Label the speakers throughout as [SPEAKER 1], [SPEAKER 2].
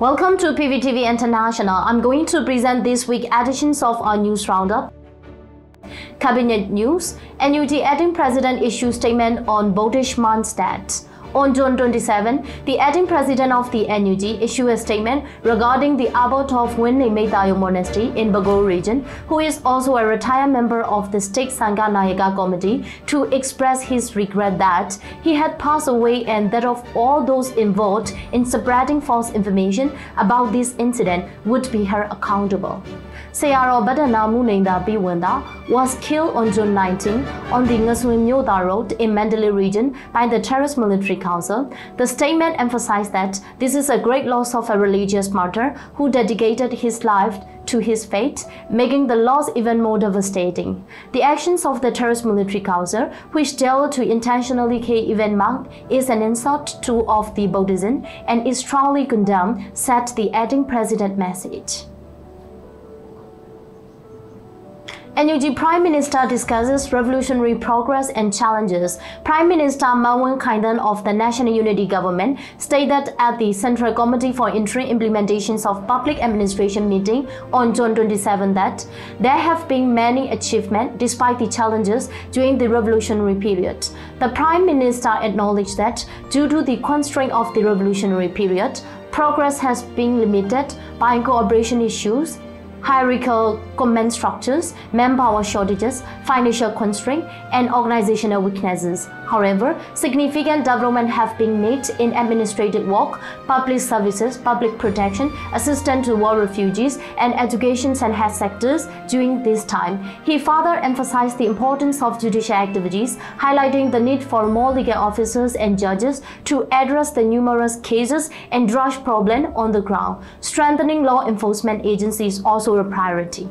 [SPEAKER 1] Welcome to PVTV International. I'm going to present this week editions of our news roundup. Cabinet News, NUG acting president issues statement on Boutish stats. On June 27, the acting president of the NUG issued a statement regarding the abbot of Winne Meitayo Monastery in Bago region, who is also a retired member of the State Sangha Nayaka Committee, to express his regret that he had passed away and that of all those involved in spreading false information about this incident would be held accountable. Sayaro Badana Muninda Biwanda was killed on June 19 on the Ngaswin Myoda Road in Mandalay region by the Terrorist Military Council. The statement emphasized that this is a great loss of a religious martyr who dedicated his life to his faith, making the loss even more devastating. The actions of the Terrorist Military Council, which dealt to intentionally kill Event Mark, is an insult to of the Buddhism and is strongly condemned, said the acting president message. NUG Prime Minister discusses revolutionary progress and challenges. Prime Minister Mahn Win Khaing Than of the National Unity Government stated at the Central Committee for Interim Implementations of Public Administration meeting on June 27 that there have been many achievements despite the challenges during the revolutionary period. The Prime Minister acknowledged that due to the constraint of the revolutionary period, progress has been limited by cooperation issues hierarchical command structures, manpower shortages, financial constraints, and organizational weaknesses. However, significant development have been made in administrative work, public services, public protection, assistance to war refugees, and education and health sectors during this time. He further emphasized the importance of judicial activities, highlighting the need for more legal officers and judges to address the numerous cases and drugs problem on the ground. Strengthening law enforcement agencies also a priority.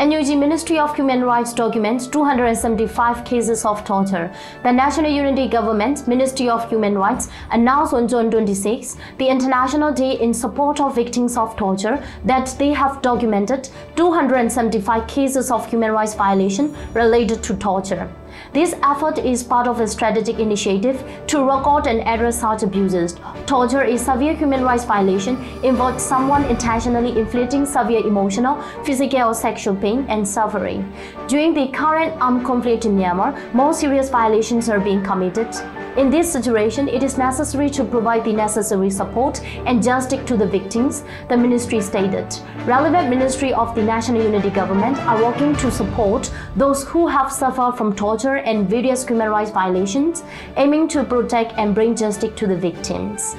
[SPEAKER 1] NUG Ministry of Human Rights documents 275 cases of torture. The National Unity Government, Ministry of Human Rights, announced on June 26 the International Day in support of victims of torture that they have documented 275 cases of human rights violation related to torture. This effort is part of a strategic initiative to record and address such abuses. Torture is severe human rights violation involves someone intentionally inflicting severe emotional, physical or sexual pain and suffering. During the current armed conflict in Myanmar, more serious violations are being committed. In this situation, it is necessary to provide the necessary support and justice to the victims, the ministry stated. Relevant Ministry of the National Unity Government are working to support those who have suffered from torture and various human rights violations, aiming to protect and bring justice to the victims.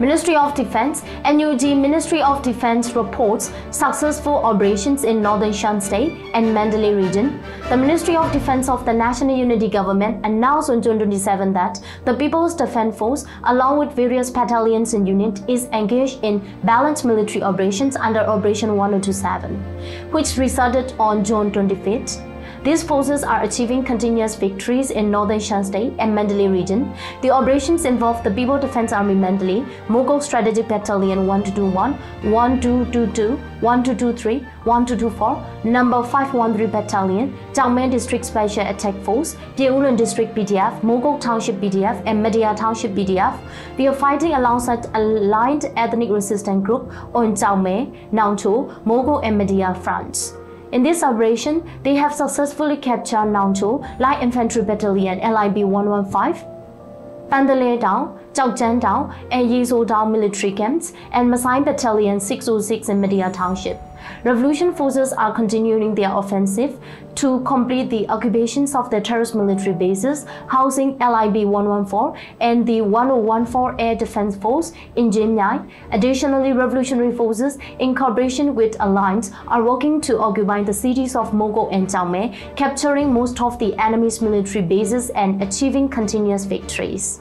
[SPEAKER 1] Ministry of Defense, NUG Ministry of Defense reports successful operations in Northern Shan State and Mandalay region. The Ministry of Defense of the National Unity Government announced on June 27 that the People's Defense Force, along with various battalions and units, is engaged in balanced military operations under Operation 1027, which resulted on June 25. These forces are achieving continuous victories in northern Shan State and Mandalay region. The operations involve the People Defense Army Mandalay, Mogok Strategic Battalion 1221, 1222, 1223, 1224, Number 513 Battalion, Changmen District Special Attack Force, Pyin Oo Lwin District PDF, Mogok Township PDF, and Madaya Township PDF. They are fighting alongside aligned ethnic resistance group on Kyaukme, Nawnghkio, Mogok, and Madaya fronts. In this operation, they have successfully captured Nawnghkio Light Infantry Battalion LIB 115, Pandalay Town, Chaojan Town, and Yizo Town military camps, and Masai Battalion 606 in Madaya Township. Revolution forces are continuing their offensive to complete the occupations of the terrorist military bases housing LIB 114 and the 1014 Air Defense Force in Jimnyai. Additionally, revolutionary forces in cooperation with Alliance are working to occupy the cities of Mogok and Kyaukme, capturing most of the enemy's military bases and achieving continuous victories.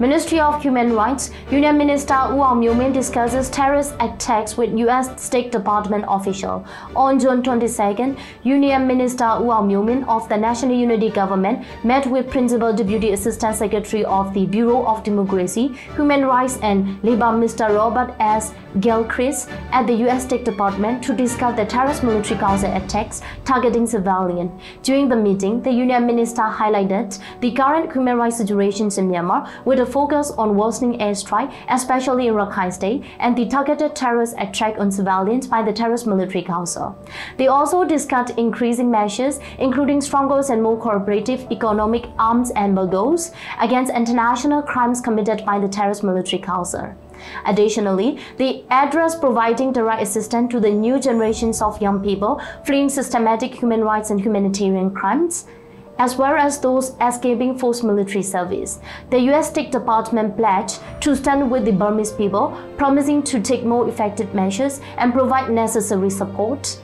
[SPEAKER 1] Ministry of Human Rights, Union Minister U Aung discusses terrorist attacks with U.S. State Department official. On June 22nd, Union Minister U Aung of the National Unity Government met with Principal Deputy Assistant Secretary of the Bureau of Democracy, Human Rights and Labor Mr. Robert S. Gilchrist at the U.S. State Department to discuss the terrorist military council attacks targeting civilians. During the meeting, the Union Minister highlighted the current human rights situation in Myanmar with a focus on worsening airstrike, especially in Rakhine State, and the targeted terrorist attack on civilians by the Terrorist Military Council. They also discussed increasing measures, including stronger and more cooperative economic arms and embargoes against international crimes committed by the Terrorist Military Council. Additionally, the address providing direct assistance to the new generations of young people fleeing systematic human rights and humanitarian crimes as well as those escaping forced military service. The U.S. State Department pledged to stand with the Burmese people, promising to take more effective measures and provide necessary support.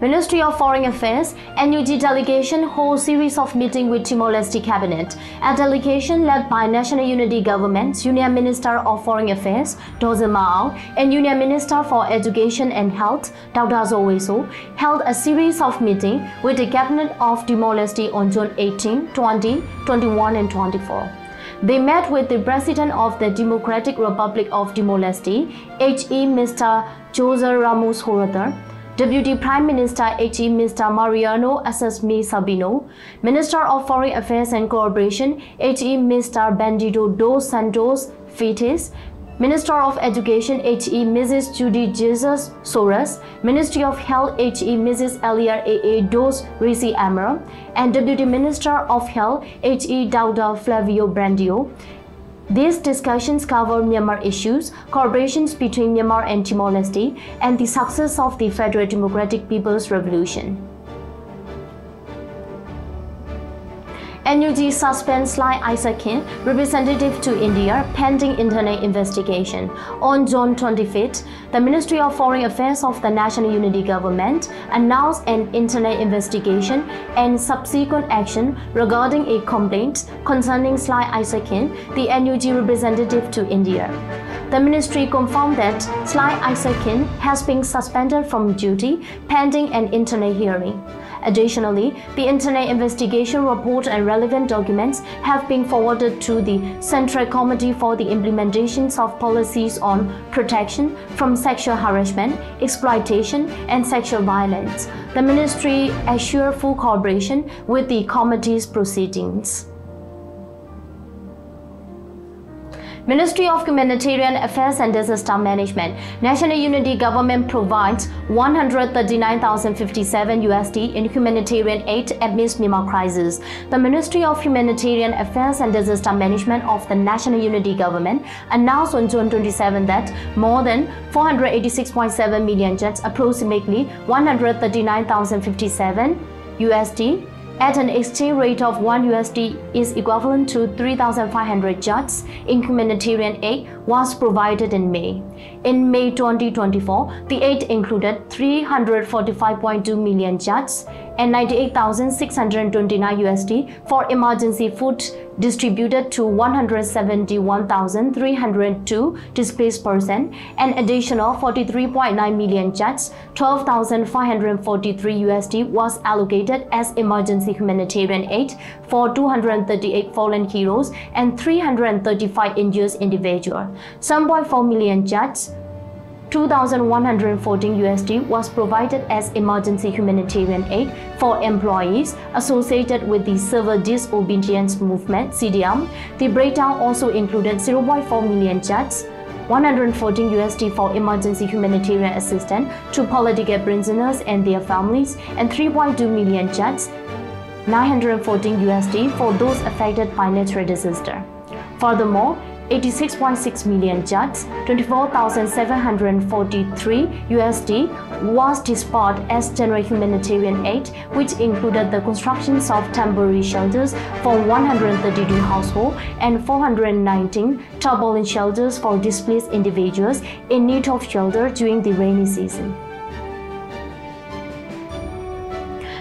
[SPEAKER 1] Ministry of Foreign Affairs, NUG delegation holds series of meeting with Timor-Leste cabinet. A delegation led by National Unity Government, Union Minister of Foreign Affairs, Doze Mao, and Union Minister for Education and Health, Dr. Zaw Wai Soe, held a series of meeting with the cabinet of Timor-Leste on June 18, 20, 21, and 24. They met with the President of the Democratic Republic of Timor-Leste, H.E. Mr. Jose Ramos Horta, Deputy Prime Minister H.E. Mr. Mariano Assanami Sabino, Minister of Foreign Affairs and Cooperation H.E. Mr. Benedito dos Santos Freitas, Minister of Education H.E. Mrs. Judy Jesus Soares, Ministry of Health H.E. Mrs. Elia A.A. Dos Risi Amara, and Deputy Minister of Health H.E. Dauda Flavio Brandio, these discussions cover Myanmar issues, cooperations between Myanmar and Timor-Leste, and the success of the Federal Democratic People's Revolution. NUG suspends Salai Isaac Khin, representative to India, pending internal investigation. On June 25th, the Ministry of Foreign Affairs of the National Unity Government announced an internal investigation and subsequent action regarding a complaint concerning Sly Isaacson, the NUG representative to India. The ministry confirmed that Salai Isaac Khin has been suspended from duty pending an internal hearing. Additionally, the Internet investigation report and relevant documents have been forwarded to the Central Committee for the Implementation of Policies on Protection from Sexual Harassment, Exploitation, and Sexual Violence. The Ministry assured full cooperation with the committee's proceedings. Ministry of Humanitarian Affairs and Disaster Management, National Unity Government provides 139,057 USD in humanitarian aid amidst Myanmar crisis. The Ministry of Humanitarian Affairs and Disaster Management of the National Unity Government announced on June 27 that more than 486.7 million kyats, approximately 139,057 USD, at an exchange rate of 1 USD is equivalent to 3,500 kyats in humanitarian aid was provided in May. In May 2024, the aid included 345.2 million kyats and 98,629 USD for emergency food distributed to 171,302 displaced persons, and additional 43.9 million kyats, 12,543 USD was allocated as emergency humanitarian aid for 238 fallen heroes and 335 injured individuals. 7.4 million kyats, 2,114 USD was provided as emergency humanitarian aid for employees associated with the Civil Disobedience Movement (CDM). The breakdown also included 0.4 million kyats, 114 USD for emergency humanitarian assistance to political prisoners and their families, and 3.2 million kyats, 914 USD for those affected by natural disaster. Furthermore, 86.6 million kyats, 24,743 USD was disbursed as general humanitarian aid, which included the constructions of temporary shelters for 132 households and 419 turbulent shelters for displaced individuals in need of shelter during the rainy season.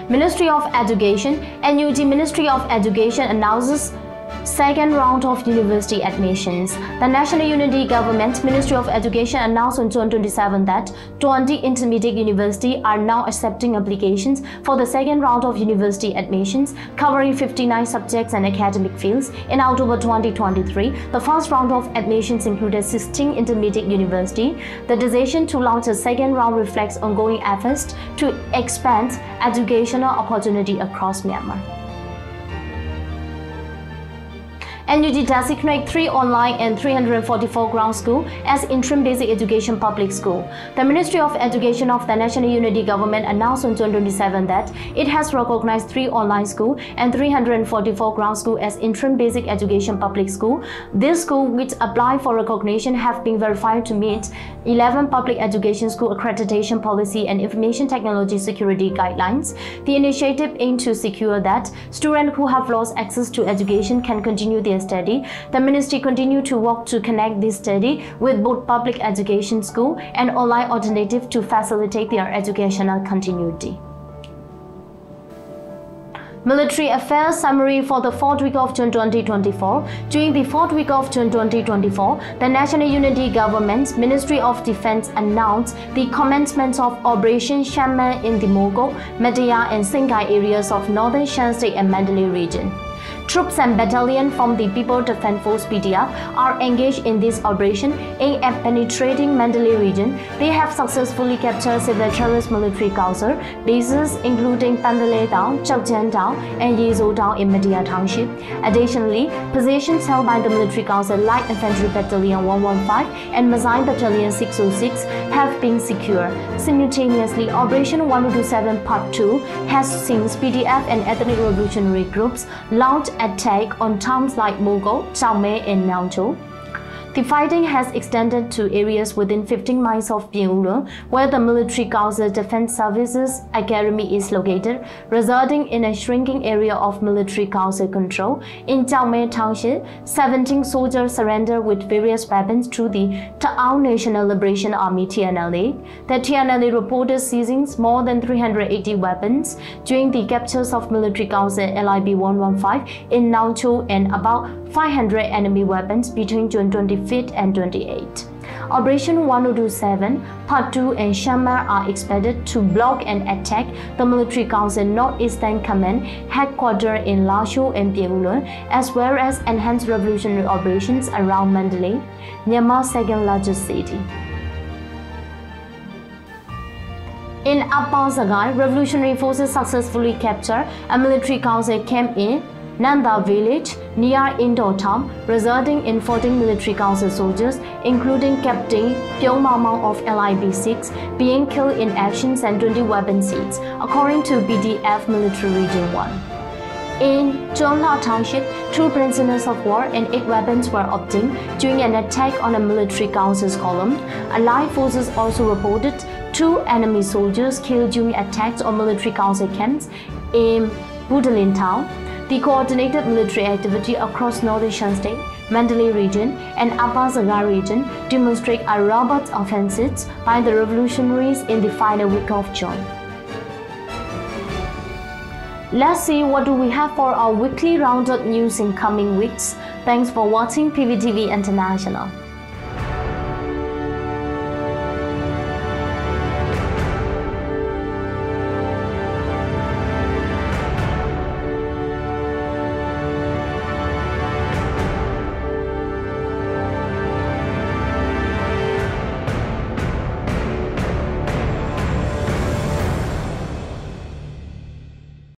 [SPEAKER 1] Ministry of Education, NUG Ministry of Education announces Second round of university admissions. The National Unity Government Ministry of Education announced on June 27 that 20 intermediate universities are now accepting applications for the second round of university admissions, covering 59 subjects and academic fields. In October 2023, the first round of admissions included 16 intermediate universities. The decision to launch a second round reflects ongoing efforts to expand educational opportunity across Myanmar. NUG designate three online and 344 ground school as interim basic education public school. The Ministry of Education of the National Unity Government announced on June 27 that it has recognized three online school and 344 ground school as interim basic education public school. These schools which apply for recognition have been verified to meet 11 public education school accreditation policy and information technology security guidelines. The initiative aims to secure that students who have lost access to education can continue their study. The ministry continue to work to connect this study with both public education school and online alternative to facilitate their educational continuity. Military Affairs Summary for the fourth week of June 2024. During the fourth week of June 2024, the National Unity Government's Ministry of Defense announced the commencement of Operation Shanman in the Mogok, Madaya and Singu areas of northern Shan State and Mandalay region. Troops and battalion from the People Defense Force PDF are engaged in this operation aimed at penetrating Mandalay region. They have successfully captured several terrorist military council bases including Pandalay Town, Chakjan Town, and Yezo Town in Madaya Township. Additionally, positions held by the military council Light Infantry Battalion 115 and Missile Battalion 606 have been secured. Simultaneously, Operation 1027 Part 2 has since PDF and ethnic revolutionary groups launched attack on towns like Mogok, Kyaukme, and Nawnghkio. The fighting has extended to areas within 15 miles of Pyin Oo Lwin, where the Military Council Defense Services Academy is located, resulting in a shrinking area of Military Council control. In Kyaukme Township, 17 soldiers surrendered with various weapons to the Ta'ang National Liberation Army TNLA. The TNLA reported seizing more than 380 weapons during the captures of Military Council LIB 115 in Nawnghkio and about 500 enemy weapons between June 25 and 28. Operation 1027, Part 2 and Shamar are expected to block and attack the Military Council Northeastern Command headquarters in Lashio and Pyin Oo Lwin, as well as enhance revolutionary operations around Mandalay, Myanmar's second largest city. In Upper Sagaing, revolutionary forces successfully captured a military council camp in Nanda village near Indaw town, resulting in 14 military council soldiers, including Captain Pyong Mamang of LIB-6, being killed in actions and 20 weapon seats, according to PDF Military Region 1. In Zhongla Township, two prisoners of war and eight weapons were obtained during an attack on a military council's column. Allied forces also reported two enemy soldiers killed during attacks on military council camps in Budalin town. The coordinated military activity across northern State, Mandalay region, and Upper Sagaing region demonstrate a robust offensive by the revolutionaries in the final week of June. Let's see what do we have for our weekly roundup news in coming weeks. Thanks for watching PVTV International.